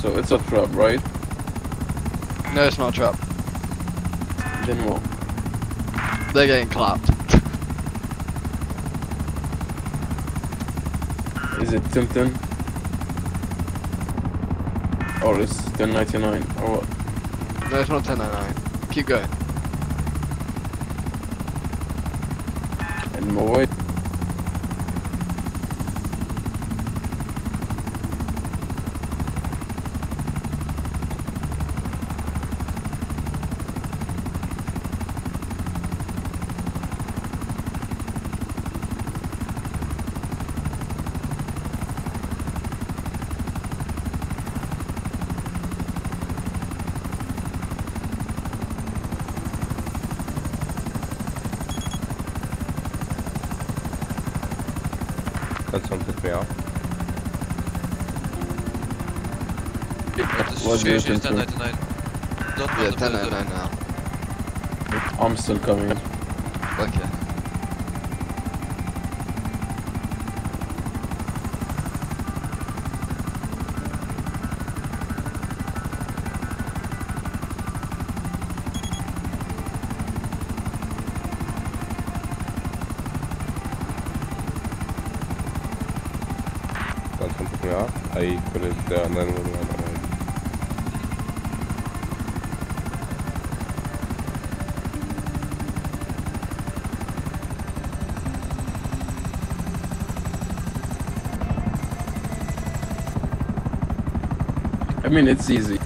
So it's a trap, right? No, it's not a trap. Then what? They're getting clapped. Is it Timpton? Or is 1099? Or what? No, it's not 1099. Keep going. And more? Can someone pick me up? What do you Situation is 1099. Don't Yeah, yeah, 1099 now. I'm still coming. Okay. Pick me up? I called uh, 911 already. I mean, it's easy.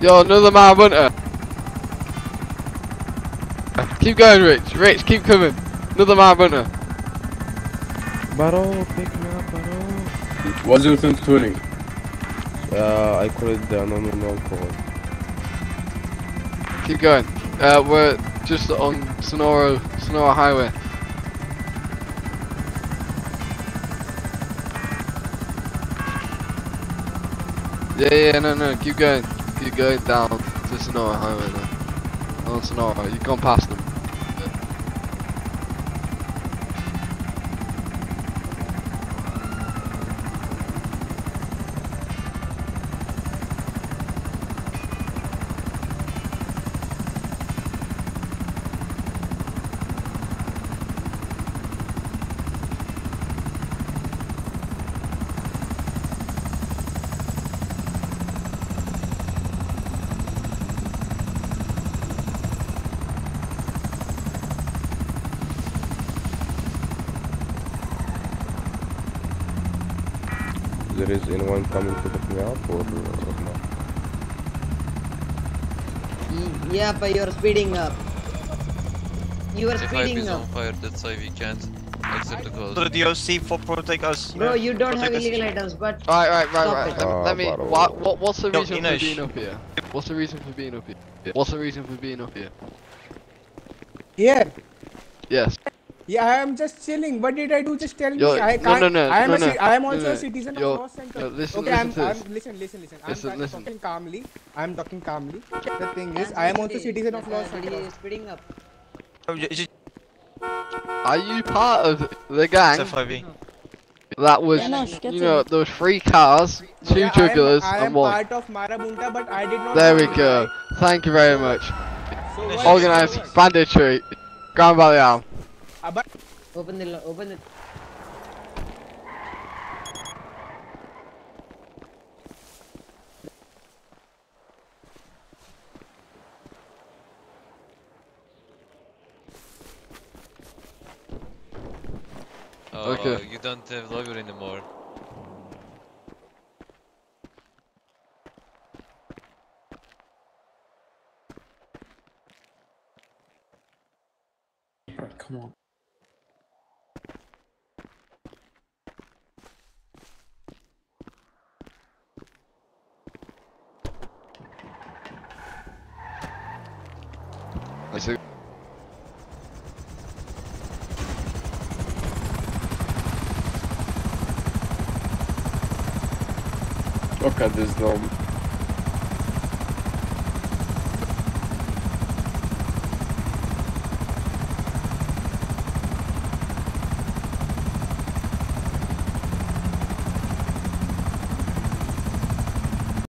Yo, another man winter. Keep going, Rich. Rich, keep coming. Another man winter. Baro, pick me up, Baro. What's your 20? Uh, I call it the 911 call. Keep going. Uh, we're just on Sonora, Sonora Highway. Yeah, yeah, no, no, keep going. Keep going down to Sonora Highway now. On Sonora, you've gone past them. There is anyone coming to pick me up or, or not? Y- Yeah, but you're speeding up. You are If IP speeding is up. on fire, that's why we can't accept the calls. to the DOC for protect us. Bro, you don't have Protect us. illegal items, but Right, right, right, right. it. Let, Ah, let me. What, what, what's the Yo, reason for being up here? What's the reason for being up here? What's the reason for being up here? Here. Yes. Yeah, I am just chilling. What did I do? Just tell Yo, me. I no, can't. no, no, I am no, a ci- no, I am no, also no. a citizen Yo, of Los Santos. no, listen, okay, listen I'm, to I'm this. listen, listen, listen. Listen, I'm listen. listen. talking calmly. I'm talking calmly. The thing is, I am also a citizen of Los But he Santos. is speeding up. J- j- Are you part of the gang it's a 5e. that was, Inosh, get you know, in. there was three cars, two Yeah, jugglers, I am, I and am one. part of Marabunta, but I did not. There we know go. why. Thank you very much. So what- Organised banditry. Ground by the arm. Uh, but Open the lo- open it. Oh, Okay. you don't have lawyer anymore. Alright, come on. Mas ele... Toca desdome.